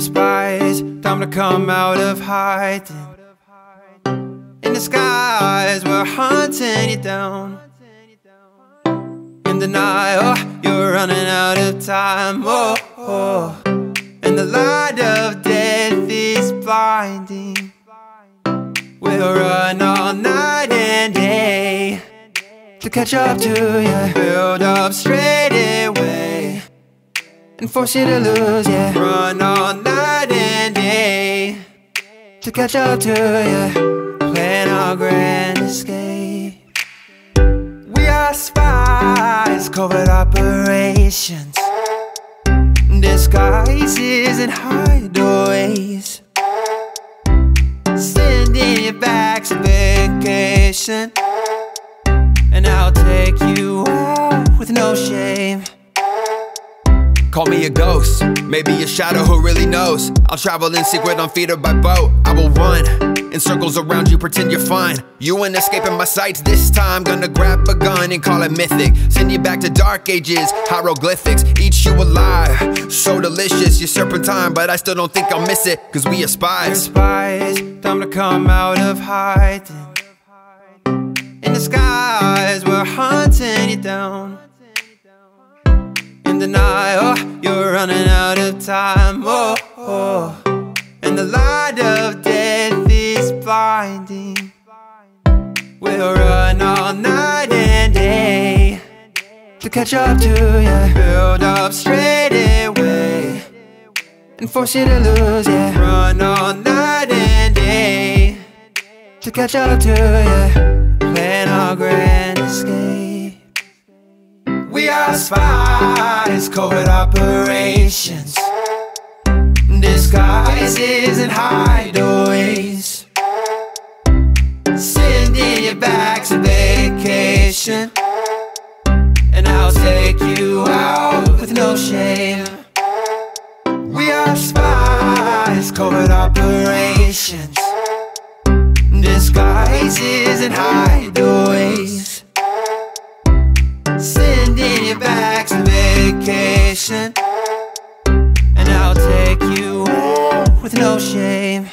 Spies, time to come out of hiding. In the skies, we're hunting you down. In night, oh, you're running out of time. Oh, oh. And the light of death is blinding. We'll run all night and day to catch up to you. Build up straight and force you to lose, yeah. Run all night and day to catch up to you. Plan our grand escape. We are spies, covert operations, disguises and hideaways. Sending you back to vacation, and I'll take you out with no shame. Call me a ghost, maybe a shadow who really knows. I'll travel in secret on feet or by boat. I will run in circles around you, pretend you're fine. You ain't escaping my sights this time. Gonna grab a gun and call it mythic. Send you back to dark ages, hieroglyphics. Eat you alive, so delicious. You're serpentine, but I still don't think I'll miss it. Cause we are spies. We're spies. time to come out of hiding. In the skies, we're hunting you down. Night, oh, you're running out of time. Oh, oh. And the light of death is blinding. We'll run all night and day to catch up to you. Build up straight away and force you to lose, yeah. Run all night and day to catch up to you. Plan our grand We are spies, covert operations, disguises and hideaways. Sending you back to vacation, and I'll take you out with no shame. We are spies, covert operations, addiction And I'll take you with no shame.